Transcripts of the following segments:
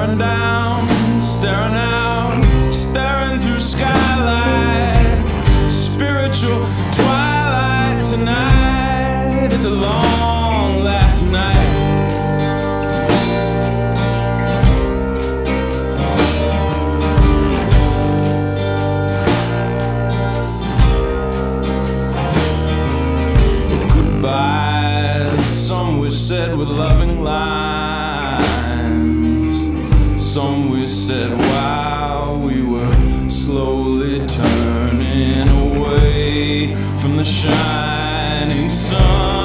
staring down, staring out, staring through skylight. Spiritual twilight tonight is a long last night. said with loving lines. Said while we were slowly turning away from the shining sun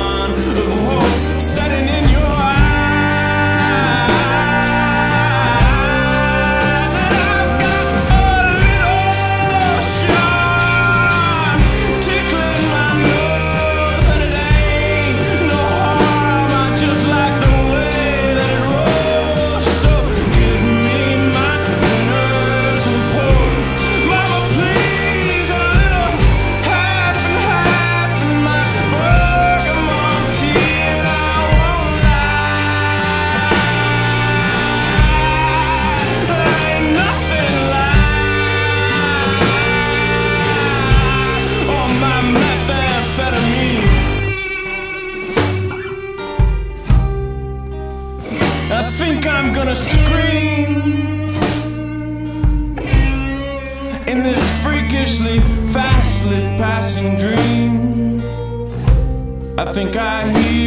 gonna scream in this freakishly fast lit passing dream. I think I hear